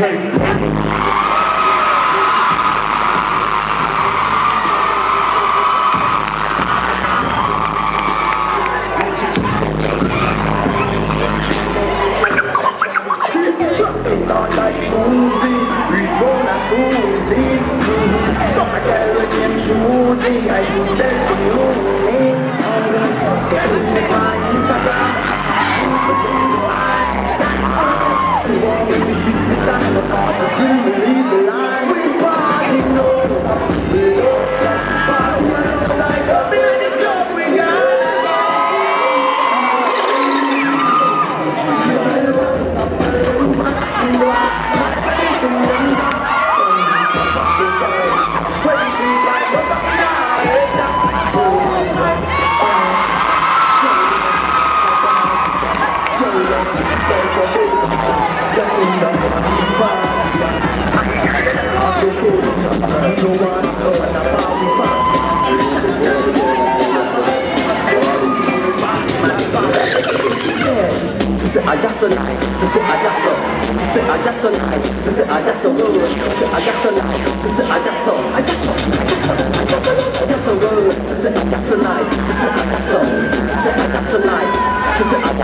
Thank I'm you. Sister, I got some. Sister, I got some just Sister, I got some good. Sister, I got some just Sister, I got some. I just some. I got some. I got some just Sister, I got some life. Sister,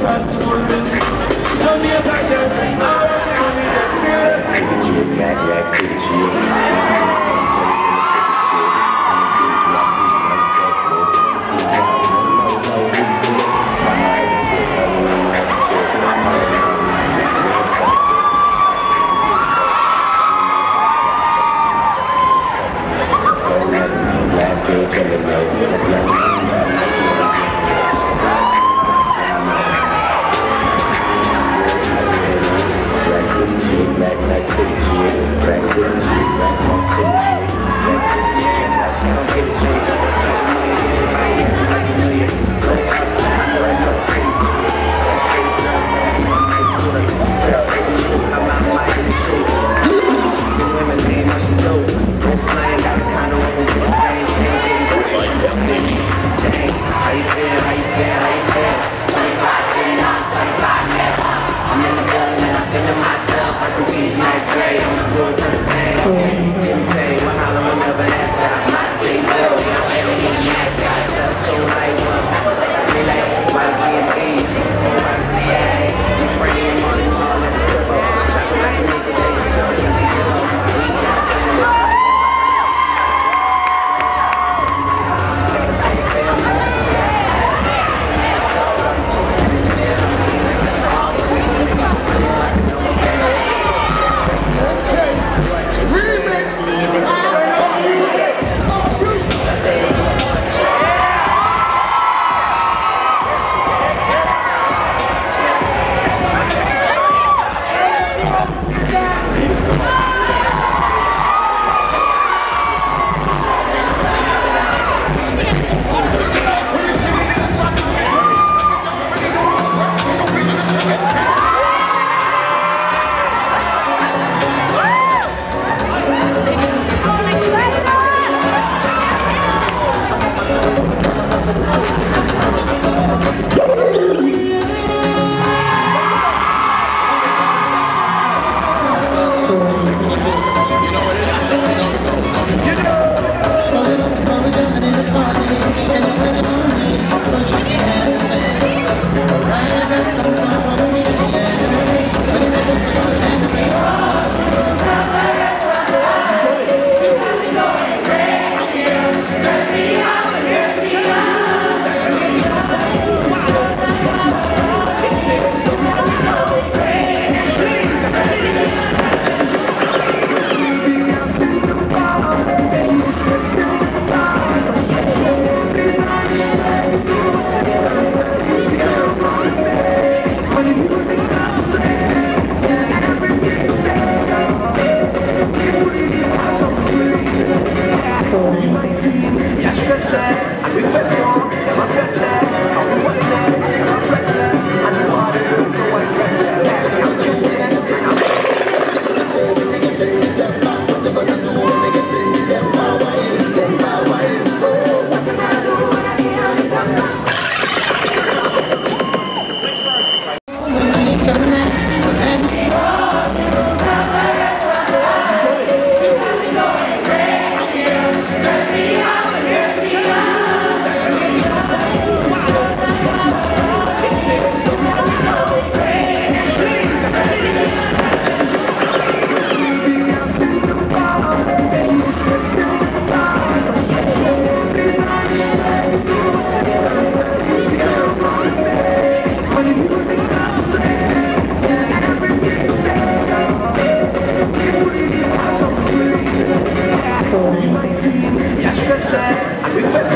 fans moving. Tell me about your dream. my pray on the golden Impresi, mi lascia il chef, a più per